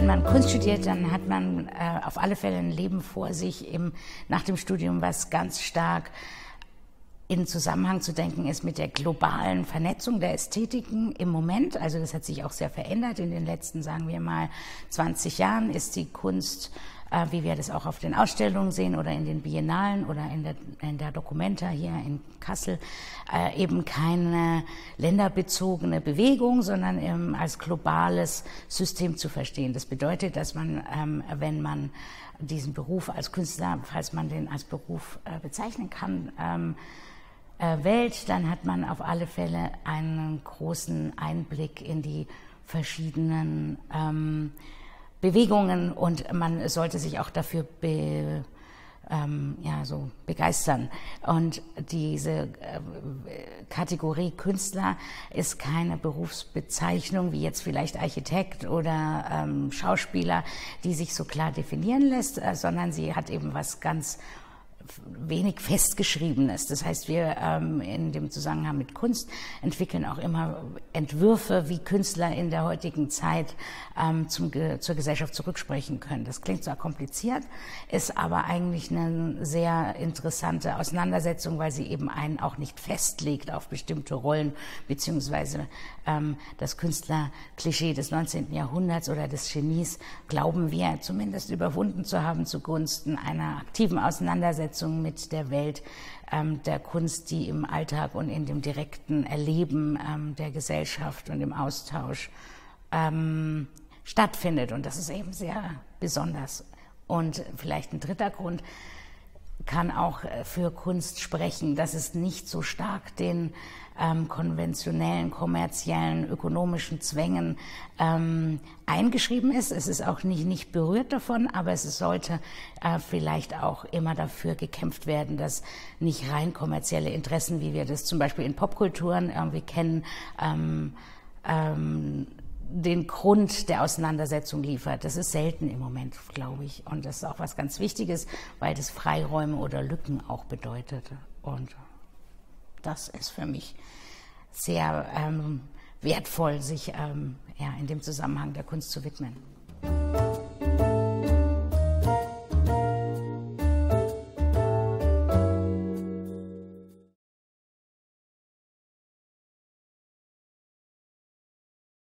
wenn man Kunst studiert, dann hat man äh, auf alle Fälle ein Leben vor sich im, nach dem Studium, was ganz stark in Zusammenhang zu denken ist mit der globalen Vernetzung der Ästhetiken im Moment. Also das hat sich auch sehr verändert. In den letzten, sagen wir mal, 20 Jahren ist die Kunst, äh, wie wir das auch auf den Ausstellungen sehen oder in den Biennalen oder in der, in der Documenta hier in Kassel, äh, eben keine länderbezogene Bewegung, sondern eben als globales System zu verstehen. Das bedeutet, dass man, ähm, wenn man diesen Beruf als Künstler, falls man den als Beruf äh, bezeichnen kann, ähm, äh, Welt, dann hat man auf alle Fälle einen großen Einblick in die verschiedenen ähm, Bewegungen und man sollte sich auch dafür be, ähm, ja, so begeistern. Und diese äh, Kategorie Künstler ist keine Berufsbezeichnung wie jetzt vielleicht Architekt oder ähm, Schauspieler, die sich so klar definieren lässt, äh, sondern sie hat eben was ganz wenig festgeschriebenes. Das heißt, wir ähm, in dem Zusammenhang mit Kunst entwickeln auch immer Entwürfe, wie Künstler in der heutigen Zeit ähm, zum, zur Gesellschaft zurücksprechen können. Das klingt zwar kompliziert, ist aber eigentlich eine sehr interessante Auseinandersetzung, weil sie eben einen auch nicht festlegt auf bestimmte Rollen, beziehungsweise ähm, das Künstlerklischee des 19. Jahrhunderts oder des Genies glauben wir zumindest überwunden zu haben zugunsten einer aktiven Auseinandersetzung Auseinandersetzung mit der Welt ähm, der Kunst, die im Alltag und in dem direkten Erleben ähm, der Gesellschaft und im Austausch ähm, stattfindet. Und das ist eben sehr besonders. Und vielleicht ein dritter Grund kann auch äh, für Kunst sprechen, dass es nicht so stark den ähm, konventionellen, kommerziellen, ökonomischen Zwängen ähm, eingeschrieben ist. Es ist auch nicht, nicht berührt davon, aber es sollte äh, vielleicht auch immer dafür gekämpft werden, dass nicht rein kommerzielle Interessen, wie wir das zum Beispiel in Popkulturen irgendwie kennen, ähm, ähm, den Grund der Auseinandersetzung liefert. Das ist selten im Moment, glaube ich. Und das ist auch was ganz Wichtiges, weil das Freiräume oder Lücken auch bedeutet. Und das ist für mich sehr ähm, wertvoll, sich ähm, ja, in dem Zusammenhang der Kunst zu widmen.